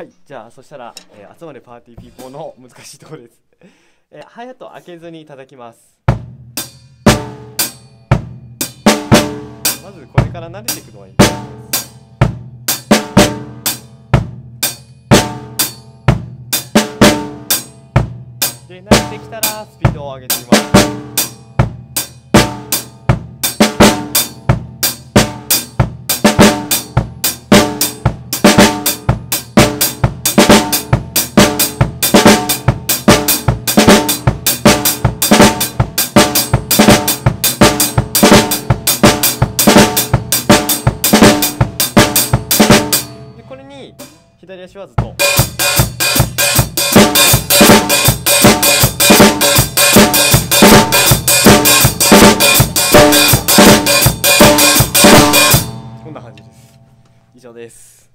はいじゃあそしたら、えー集まれパーティーピーポーの難しいところです、えー、ハイハット開けずに叩きます。まずこれから慣れていくのはいいと思います。で慣れてきたらスピードを上げてみます。に左足はずっと。こんな感じです。以上です。